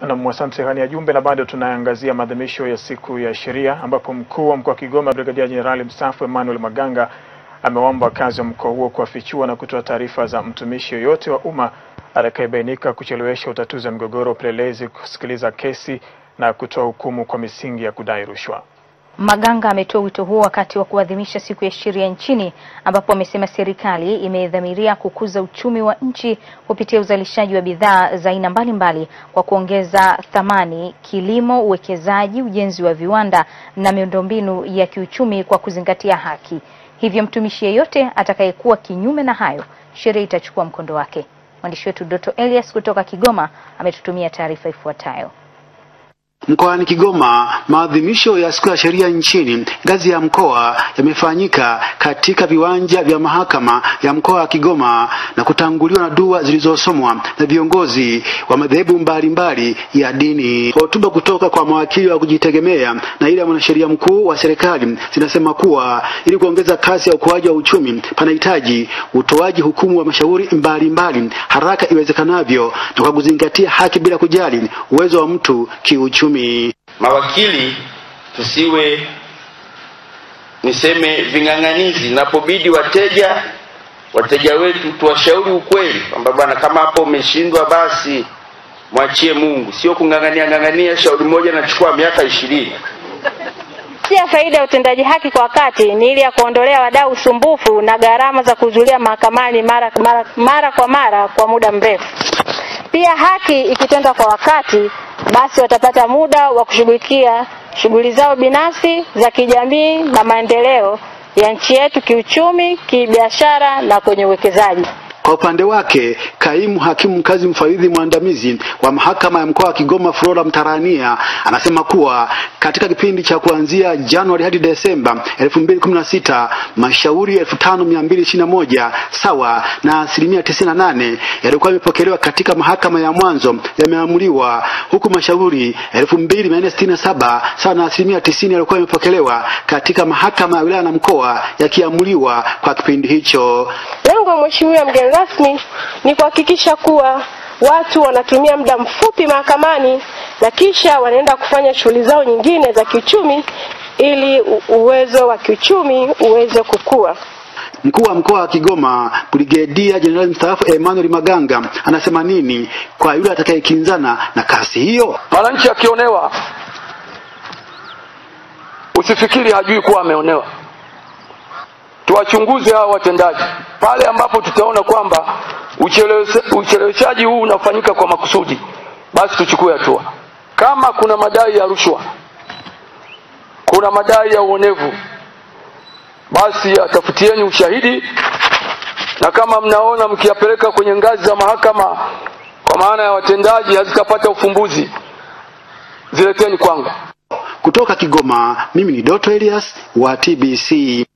Nam, asante Hania Jumbe. Na bado tunaangazia maadhimisho ya siku ya sheria, ambapo mkuu wa mkoa wa Kigoma Brigadia Jenerali mstaafu Emmanuel Maganga amewaomba wakazi wa mkoa huo kuwafichua na kutoa taarifa za mtumishi yoyote wa umma atakayebainika kuchelewesha utatuzi wa migogoro, upelelezi, kusikiliza kesi na kutoa hukumu kwa misingi ya kudai rushwa. Maganga ametoa wito huo wakati wa kuadhimisha siku ya sheria nchini ambapo amesema serikali imedhamiria kukuza uchumi wa nchi kupitia uzalishaji wa bidhaa za aina mbalimbali kwa kuongeza thamani, kilimo, uwekezaji, ujenzi wa viwanda na miundombinu ya kiuchumi kwa kuzingatia haki. Hivyo mtumishi yeyote atakayekuwa kinyume na hayo, sheria itachukua mkondo wake. Mwandishi wetu Doto Elias kutoka Kigoma ametutumia taarifa ifuatayo. Mkoani Kigoma, maadhimisho ya siku ya sheria nchini ngazi ya mkoa yamefanyika katika viwanja vya mahakama ya mkoa wa Kigoma na kutanguliwa na dua zilizosomwa na viongozi wa madhehebu mbalimbali ya dini. Hotuba kutoka kwa mawakili wa kujitegemea na ile ya mwanasheria mkuu wa serikali zinasema kuwa ili kuongeza kasi ya ukuaji wa uchumi panahitaji utoaji hukumu wa mashauri mbalimbali haraka iwezekanavyo na kwa kuzingatia haki bila kujali uwezo wa mtu kiuchumi. Mawakili tusiwe niseme ving'ang'anizi, napobidi wateja wateja wetu tuwashauri ukweli kwamba bwana, kama hapo umeshindwa, basi mwachie Mungu, sio kung'ang'ania ng'ang'ania. Shauri moja nachukua miaka ishirini. Pia faida ya utendaji haki kwa wakati ni ile ya kuondolea wadau usumbufu na gharama za kuhudhuria mahakamani mara, mara, mara kwa mara kwa muda mrefu. Pia haki ikitendwa kwa wakati, basi watapata muda wa kushughulikia shughuli zao binafsi za kijamii na maendeleo ya nchi yetu kiuchumi, kibiashara na kwenye uwekezaji. Kwa upande wake kaimu hakimu mkazi mfawidhi mwandamizi wa mahakama ya mkoa wa Kigoma Flora Mtarania anasema kuwa katika kipindi cha kuanzia Januari hadi Desemba 2016 mashauri 5221 sawa na asilimia 98 yalikuwa yamepokelewa katika mahakama ya mwanzo yameamuliwa, huku mashauri 2467 sawa na asilimia 90 yalikuwa yamepokelewa katika mahakama ya wilaya na mkoa yakiamuliwa kwa kipindi hicho. Lengo mheshimiwa mgeni rasmi ni kuhakikisha kuwa watu wanatumia muda mfupi mahakamani na kisha wanaenda kufanya shughuli zao nyingine za kiuchumi ili uwezo wa kiuchumi uweze kukua. Mkuu wa mkoa wa Kigoma Brigedia Jenerali mstaafu Emmanuel Maganga anasema nini kwa yule atakayekinzana na kasi hiyo? Mwananchi akionewa, usifikiri hajui kuwa ameonewa. Tuwachunguze hao watendaji pale ambapo tutaona kwamba ucheleweshaji huu unafanyika kwa makusudi, basi tuchukue hatua. Kama kuna madai ya rushwa, kuna madai ya uonevu, basi atafutieni ushahidi, na kama mnaona mkiyapeleka kwenye ngazi za mahakama, kwa maana ya watendaji, hazitapata ufumbuzi, zileteni kwangu. Kutoka Kigoma, mimi ni Doto Elias wa TBC.